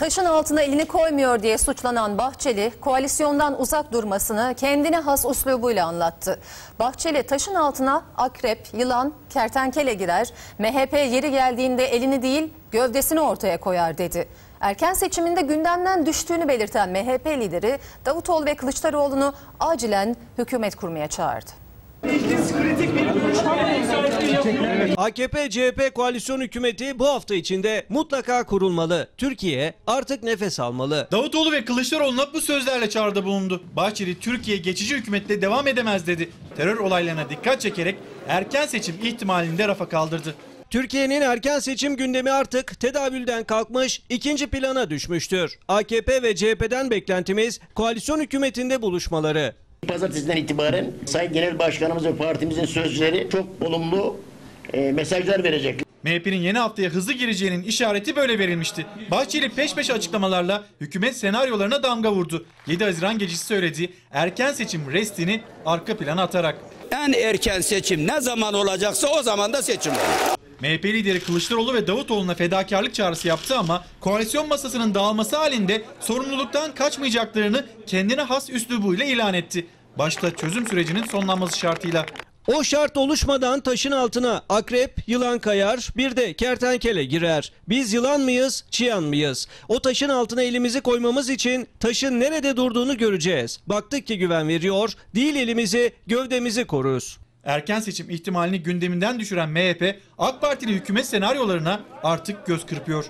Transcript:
Taşın altına elini koymuyor diye suçlanan Bahçeli, koalisyondan uzak durmasını kendine has üslubuyla anlattı. Bahçeli taşın altına akrep, yılan, kertenkele girer, MHP yeri geldiğinde elini değil gövdesini ortaya koyar dedi. Erken seçiminde gündemden düştüğünü belirten MHP lideri Davutoğlu ve Kılıçdaroğlu'nu acilen hükümet kurmaya çağırdı. AKP-CHP koalisyon hükümeti bu hafta içinde mutlaka kurulmalı. Türkiye artık nefes almalı. Davutoğlu ve Kılıçdaroğlu'na bu sözlerle çağrıda bulundu. Bahçeli Türkiye geçici hükümetle devam edemez dedi. Terör olaylarına dikkat çekerek erken seçim ihtimalini de rafa kaldırdı. Türkiye'nin erken seçim gündemi artık tedavülden kalkmış, ikinci plana düşmüştür. AKP ve CHP'den beklentimiz koalisyon hükümetinde buluşmaları. Pazartesiden itibaren Sayın Genel Başkanımız ve partimizin sözcüleri çok olumlu e, mesajlar verecek. MHP'nin yeni haftaya hızlı gireceğinin işareti böyle verilmişti. Bahçeli peş peşe açıklamalarla hükümet senaryolarına damga vurdu. 7 Haziran gecesi söylediği erken seçim restini arka plana atarak. En erken seçim ne zaman olacaksa o zaman da seçim olur. MHP lideri Kılıçdaroğlu ve Davutoğlu'na fedakarlık çağrısı yaptı ama koalisyon masasının dağılması halinde sorumluluktan kaçmayacaklarını kendine has üslubuyla ilan etti. Başta çözüm sürecinin sonlanması şartıyla. O şart oluşmadan taşın altına akrep, yılan kayar, bir de kertenkele girer. Biz yılan mıyız, çıyan mıyız? O taşın altına elimizi koymamız için taşın nerede durduğunu göreceğiz. Baktık ki güven veriyor, değil elimizi, gövdemizi koruruz. Erken seçim ihtimalini gündeminden düşüren MHP, AK Partili hükümet senaryolarına artık göz kırpıyor.